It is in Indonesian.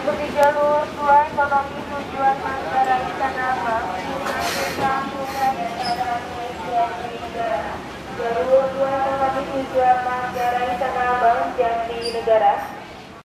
Jalur dua ekonomi tujuan Manggarai Tanah Abang Jalur dua ekonomi tujuan Manggarai Tanah Abang Jati Negara